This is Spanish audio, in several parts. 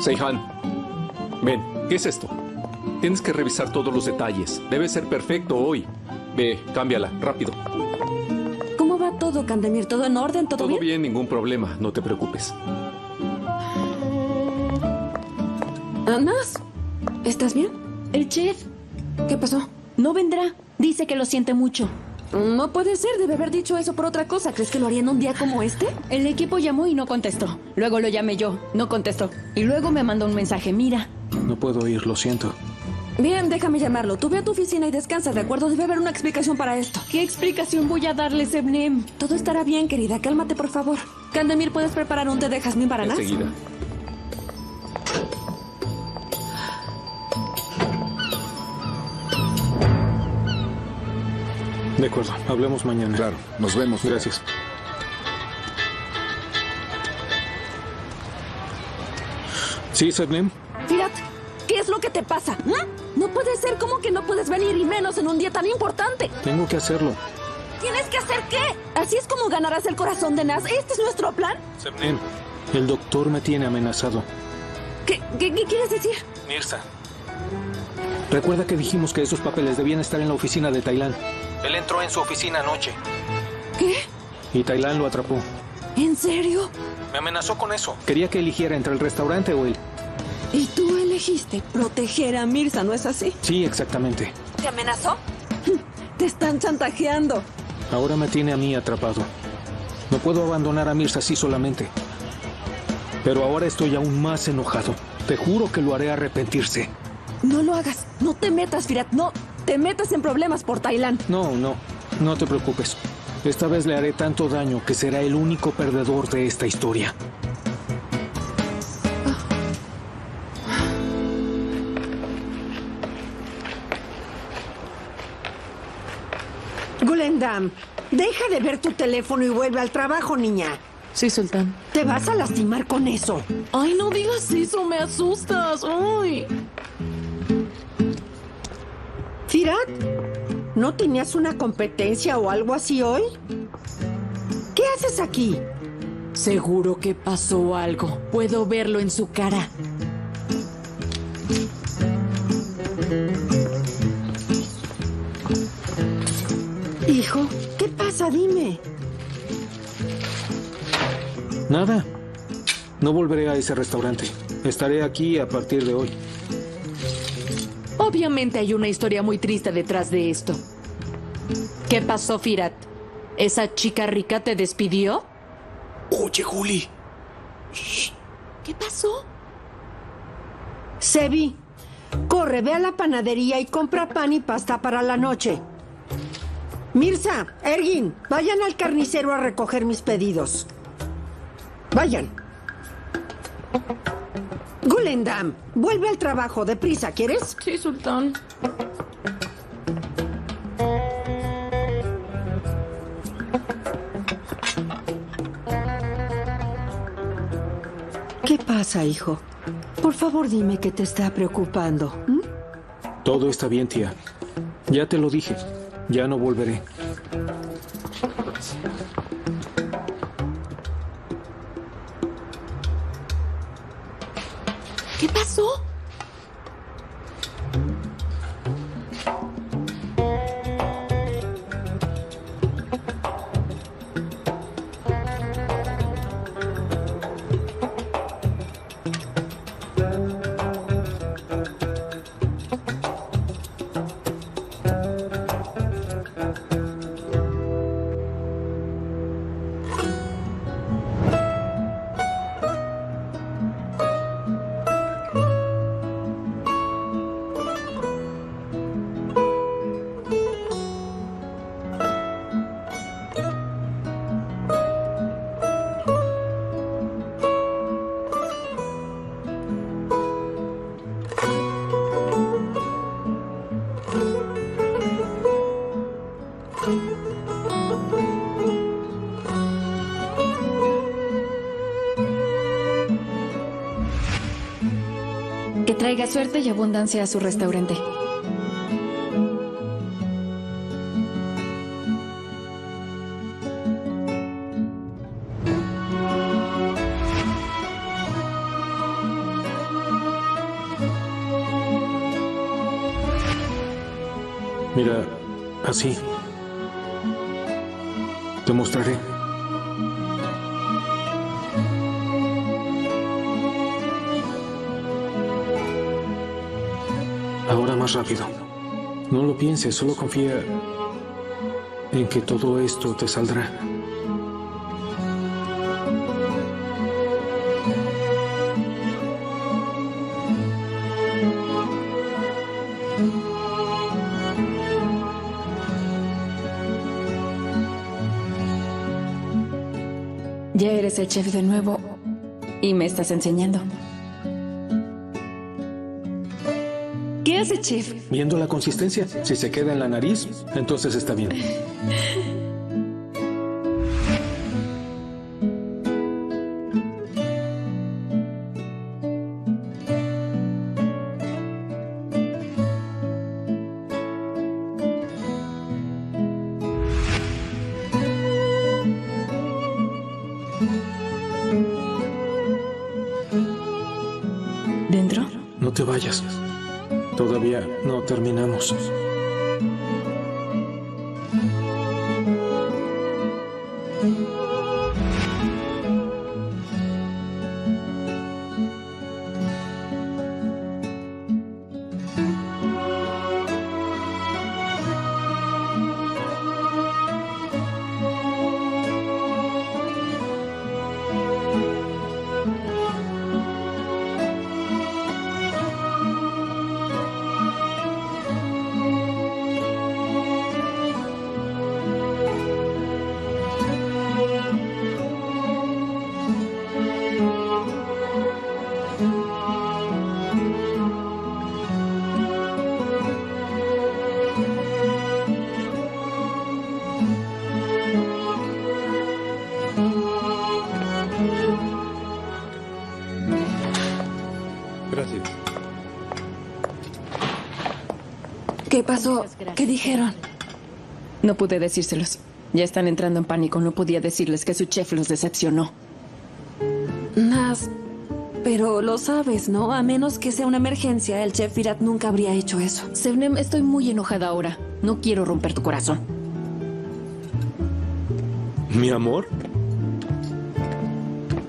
Seihan, ven, ¿qué es esto? Tienes que revisar todos los detalles. Debe ser perfecto hoy. Ve, cámbiala, rápido. ¿Cómo va todo, Candemir? ¿Todo en orden? ¿Todo, Todo bien? bien, ningún problema. No te preocupes. Anas, ¿estás bien? El chef ¿Qué pasó? no vendrá. Dice que lo siente mucho. No puede ser, debe haber dicho eso por otra cosa. ¿Crees que lo haría en un día como este? El equipo llamó y no contestó. Luego lo llamé yo, no contestó. Y luego me mandó un mensaje, mira. No puedo ir, lo siento. Bien, déjame llamarlo. Tú ve a tu oficina y descansa, ¿de acuerdo? Debe haber una explicación para esto. ¿Qué explicación voy a darle, Sebnem? Todo estará bien, querida. Cálmate, por favor. Candemir, ¿puedes preparar un té de jazmín para Nas? De acuerdo, hablemos mañana. Claro, nos vemos. Gracias. ¿Sí, Sebnem? Firat, ¿qué es lo que te pasa? ¿Mm? No puede ser como que no puedes venir y menos en un día tan importante. Tengo que hacerlo. ¿Tienes que hacer qué? Así es como ganarás el corazón de Nas. ¿Este es nuestro plan? Sebnem, el doctor me tiene amenazado. ¿Qué, qué, qué quieres decir? Mirza. Recuerda que dijimos que esos papeles debían estar en la oficina de Tailán. Él entró en su oficina anoche ¿Qué? y Tailán lo atrapó. ¿En serio? Me amenazó con eso. Quería que eligiera entre el restaurante o él. Y tú elegiste proteger a Mirza, ¿no es así? Sí, exactamente. ¿Te amenazó? Te están chantajeando. Ahora me tiene a mí atrapado. No puedo abandonar a Mirza así solamente. Pero ahora estoy aún más enojado. Te juro que lo haré arrepentirse. No lo hagas. No te metas, Firat. No te metas en problemas por Tailán. No, no, no te preocupes. Esta vez le haré tanto daño que será el único perdedor de esta historia. Gulendam, deja de ver tu teléfono y vuelve al trabajo, niña. Sí, Sultán. Te vas a lastimar con eso. Ay, no digas eso, me asustas. Ay. Firat, ¿no tenías una competencia o algo así hoy? ¿Qué haces aquí? Seguro que pasó algo. Puedo verlo en su cara. Hijo, ¿qué pasa? Dime. Nada. No volveré a ese restaurante. Estaré aquí a partir de hoy. Obviamente hay una historia muy triste detrás de esto. ¿Qué pasó, Firat? ¿Esa chica rica te despidió? Oye, Juli. ¿Qué pasó? Sebi, corre, ve a la panadería y compra pan y pasta para la noche. Mirza, Ergin, vayan al carnicero a recoger mis pedidos. Vayan. Gulendam, vuelve al trabajo, deprisa, ¿quieres? Sí, Sultán. ¿Qué pasa, hijo? Por favor, dime qué te está preocupando. Todo está bien, tía. Ya te lo dije. Ya no volveré. traiga suerte y abundancia a su restaurante. Mira, así. Te mostraré. Más rápido. No lo pienses, solo confía en que todo esto te saldrá. Ya eres el chef de nuevo y me estás enseñando. Viendo la consistencia, si se queda en la nariz, entonces está bien. ¿Qué pasó? ¿Qué dijeron? No pude decírselos. Ya están entrando en pánico. No podía decirles que su chef los decepcionó. Nas, pero lo sabes, ¿no? A menos que sea una emergencia, el chef Virat nunca habría hecho eso. Sebnem, estoy muy enojada ahora. No quiero romper tu corazón. ¿Mi amor?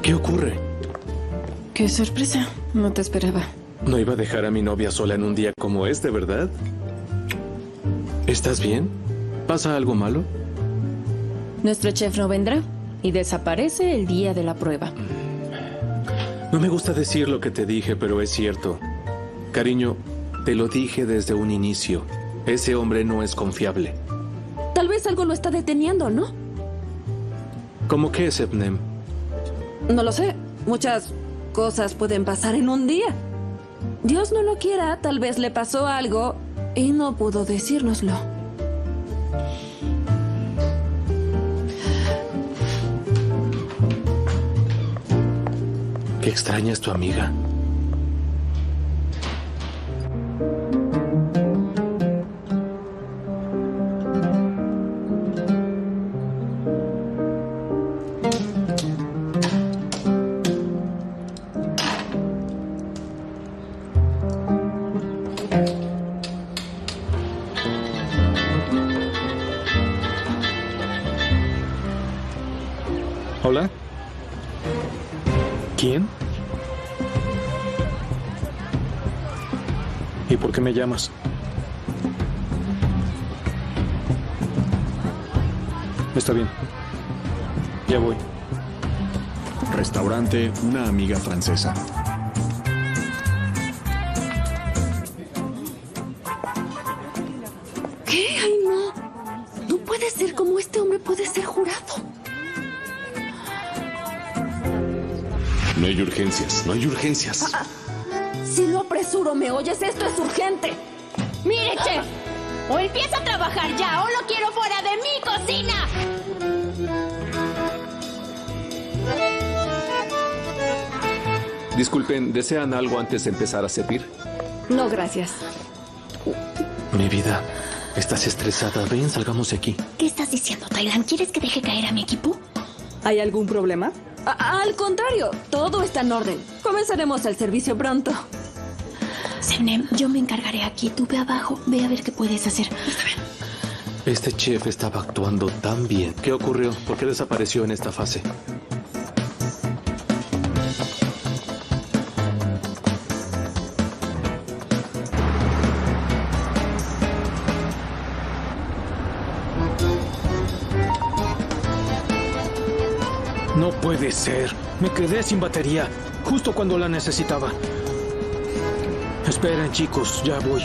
¿Qué ocurre? Qué sorpresa. No te esperaba. No iba a dejar a mi novia sola en un día como este, ¿verdad? ¿Estás bien? ¿Pasa algo malo? Nuestro chef no vendrá y desaparece el día de la prueba. No me gusta decir lo que te dije, pero es cierto. Cariño, te lo dije desde un inicio. Ese hombre no es confiable. Tal vez algo lo está deteniendo, ¿no? ¿Cómo qué, Sepnem? No lo sé. Muchas cosas pueden pasar en un día. Dios no lo quiera, tal vez le pasó algo y no pudo decírnoslo. Qué extraña es tu amiga. Me llamas? Está bien. Ya voy. Restaurante Una Amiga Francesa. ¿Qué? Ay, no. No puede ser como este hombre puede ser jurado. No hay urgencias, no hay urgencias. Si ¿me oyes? Esto es urgente. Mire, chef, o empieza a trabajar ya o lo quiero fuera de mi cocina. Disculpen, ¿desean algo antes de empezar a servir? No, gracias. Mi vida, estás estresada. Ven, salgamos de aquí. ¿Qué estás diciendo, Tailan? ¿Quieres que deje caer a mi equipo? ¿Hay algún problema? A- al contrario, todo está en orden. Comenzaremos el servicio pronto. Semnem, yo me encargaré aquí. Tú ve abajo. Ve a ver qué puedes hacer. Está bien. Este chef estaba actuando tan bien. ¿Qué ocurrió? ¿Por qué desapareció en esta fase? No puede ser. Me quedé sin batería, justo cuando la necesitaba. Esperen, chicos, ya voy.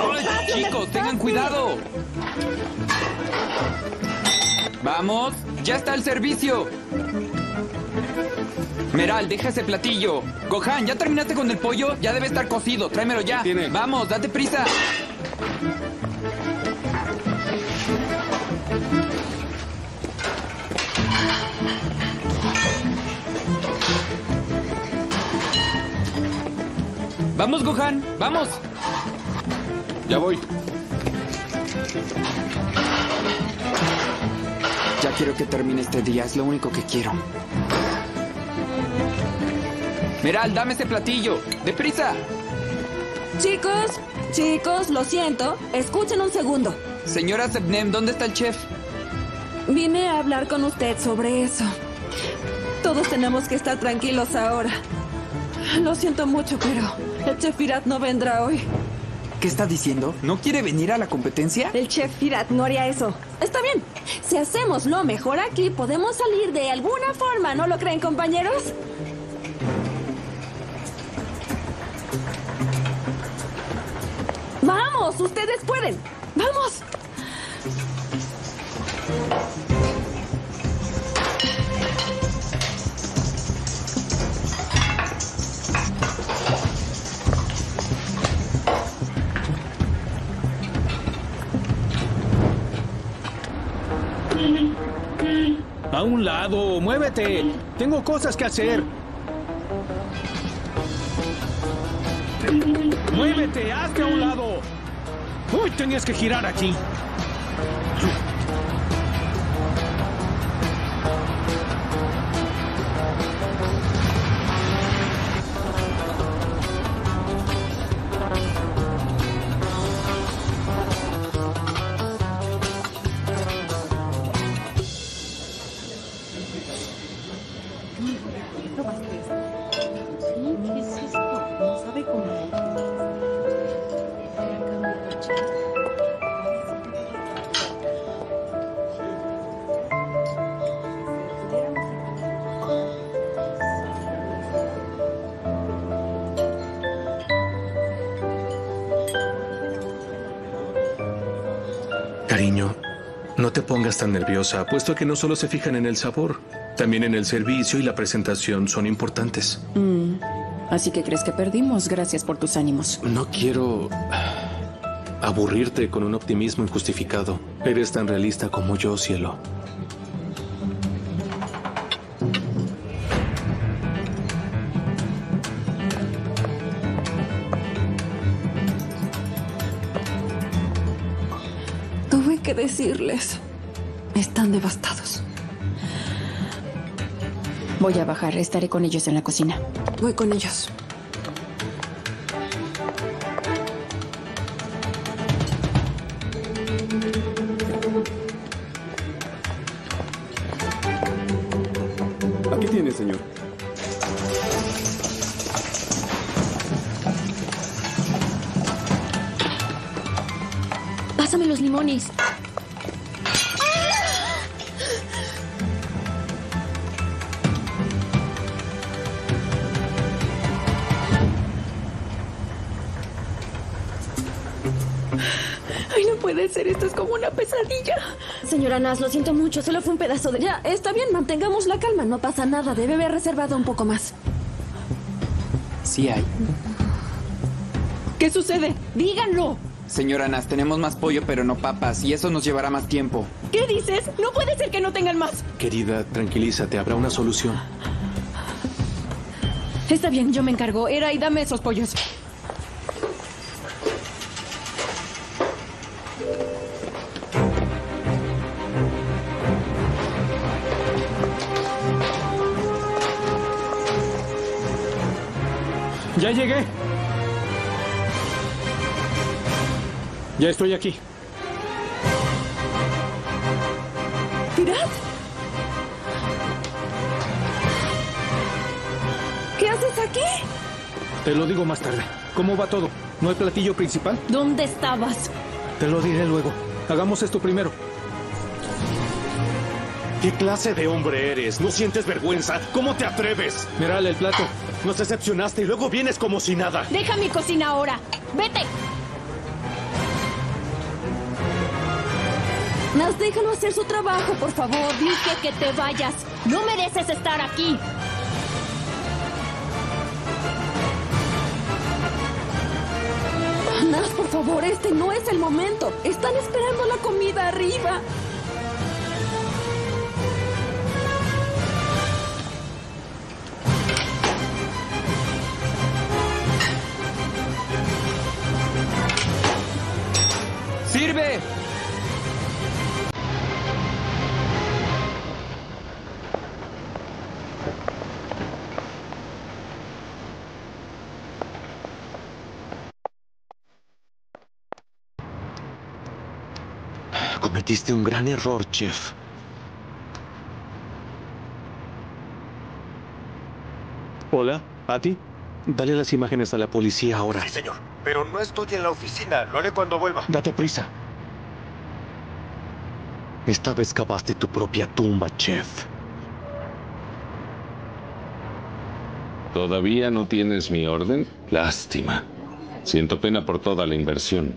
¡Ay, chicos, tengan cuidado! ¡Vamos! ¡Ya está el servicio! Meral, deja ese platillo. Gohan, ¿ya terminaste con el pollo? Ya debe estar cocido. Tráemelo ya. Vamos, date prisa. Vamos, Gohan, vamos. Ya voy. Ya quiero que termine este día, es lo único que quiero. Meral, dame ese platillo. ¡Deprisa! Chicos, chicos, lo siento. Escuchen un segundo. Señora Sebnem, ¿dónde está el chef? Vine a hablar con usted sobre eso. Todos tenemos que estar tranquilos ahora. Lo siento mucho, pero el chef Firat no vendrá hoy. ¿Qué está diciendo? ¿No quiere venir a la competencia? El chef Firat no haría eso. Está bien. Si hacemos lo mejor aquí, podemos salir de alguna forma, ¿no lo creen, compañeros? Ustedes pueden. Vamos. A un lado, muévete. Tengo cosas que hacer. Muévete, hazte a un lado. Uy, tenías que girar aquí. Te pongas tan nerviosa, puesto que no solo se fijan en el sabor, también en el servicio y la presentación son importantes. Mm, Así que crees que perdimos. Gracias por tus ánimos. No quiero aburrirte con un optimismo injustificado. Eres tan realista como yo, cielo. Tuve que decirles. Están devastados. Voy a bajar. Estaré con ellos en la cocina. Voy con ellos. Puede ser. Esto es como una pesadilla. Señora Nas, lo siento mucho. Solo fue un pedazo de... Ya, está bien. Mantengamos la calma. No pasa nada. Debe haber reservado un poco más. Sí hay. ¿Qué sucede? Díganlo. Señora Nas, tenemos más pollo pero no papas y eso nos llevará más tiempo. ¿Qué dices? No puede ser que no tengan más. Querida, tranquilízate, habrá una solución. Está bien, yo me encargo. Era y dame esos pollos. Ya llegué. Ya estoy aquí. ¿Firat? ¿Qué haces aquí? Te lo digo más tarde. ¿Cómo va todo? ¿No hay platillo principal? ¿Dónde estabas? Te lo diré luego. Hagamos esto primero. ¿Qué clase de hombre eres? ¿No sientes vergüenza? ¿Cómo te atreves? Mirale el plato. Nos decepcionaste y luego vienes como si nada. Deja mi cocina ahora. Vete. Nas, déjalo hacer su trabajo, por favor. Dije que te vayas. No mereces estar aquí. Nas, por favor, este no es el momento. Están esperando la comida arriba. Cometiste un gran error, chef. Hola, Patty. Dale las imágenes a la policía ahora. Sí, señor. Pero no estoy en la oficina. Lo haré cuando vuelva. Date prisa. Esta vez cavaste tu propia tumba, chef. ¿Todavía no tienes mi orden? Lástima. Siento pena por toda la inversión.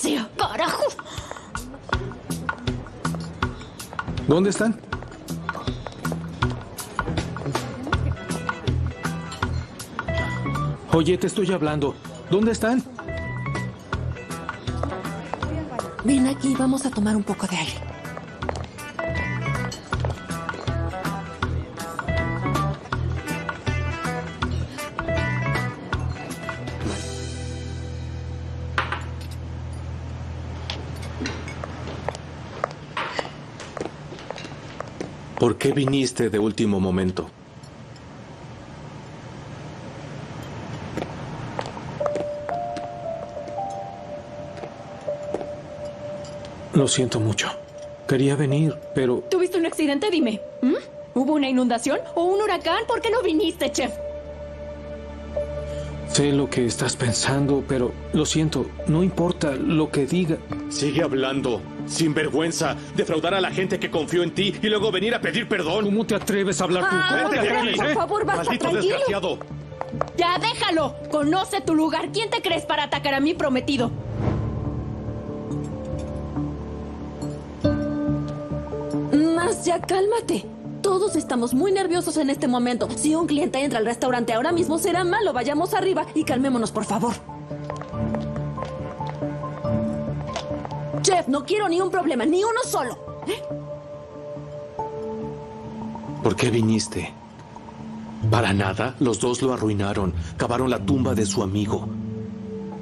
Sea, carajo. ¿Dónde están? Oye, te estoy hablando. ¿Dónde están? Ven aquí, vamos a tomar un poco de aire. ¿Por qué viniste de último momento? Lo siento mucho. Quería venir, pero ¿Tuviste un accidente? Dime. ¿Mm? ¿Hubo una inundación o un huracán? ¿Por qué no viniste, chef? Sé lo que estás pensando, pero lo siento, no importa lo que diga. Sigue hablando. Sin vergüenza. Defraudar a la gente que confió en ti y luego venir a pedir perdón. ¿Cómo te atreves a hablar tú? Ah, Vete de Fran, aquí. por favor, basta, Maldito tranquilo. desgraciado. Ya déjalo. Conoce tu lugar. ¿Quién te crees para atacar a mi prometido? Nas, ya cálmate. Todos estamos muy nerviosos en este momento. Si un cliente entra al restaurante ahora mismo será malo. Vayamos arriba y calmémonos, por favor. Chef, no quiero ni un problema, ni uno solo. ¿Por qué viniste? Para nada, los dos lo arruinaron. Cavaron la tumba de su amigo.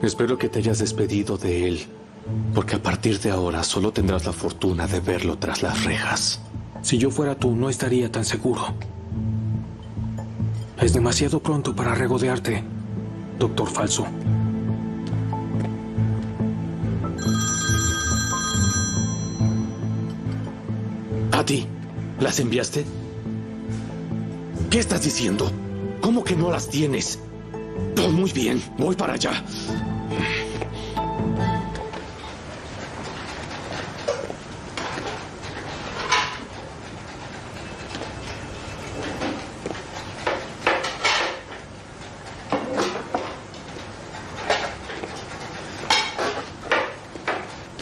Espero que te hayas despedido de él, porque a partir de ahora solo tendrás la fortuna de verlo tras las rejas. Si yo fuera tú, no estaría tan seguro. Es demasiado pronto para regodearte, doctor falso. ¿A ti? ¿Las enviaste? ¿Qué estás diciendo? ¿Cómo que no las tienes? Oh, muy bien, voy para allá.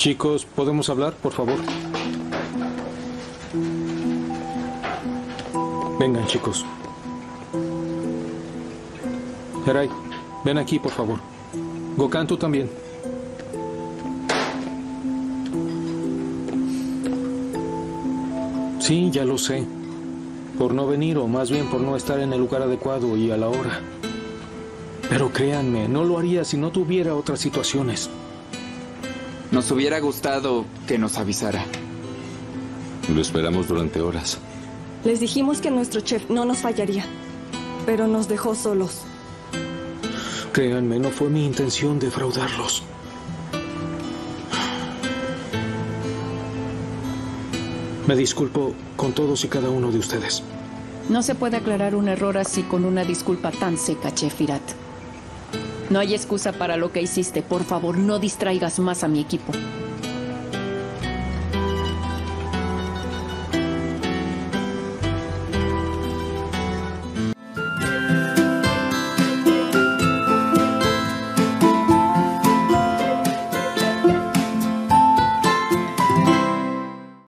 Chicos, ¿podemos hablar, por favor? Vengan, chicos. Geray, ven aquí, por favor. Gokhan, tú también. Sí, ya lo sé. Por no venir, o más bien por no estar en el lugar adecuado y a la hora. Pero créanme, no lo haría si no tuviera otras situaciones. Nos hubiera gustado que nos avisara. Lo esperamos durante horas. Les dijimos que nuestro chef no nos fallaría, pero nos dejó solos. Créanme, no fue mi intención defraudarlos. Me disculpo con todos y cada uno de ustedes. No se puede aclarar un error así con una disculpa tan seca, Chef Firat. No hay excusa para lo que hiciste. Por favor, no distraigas más a mi equipo.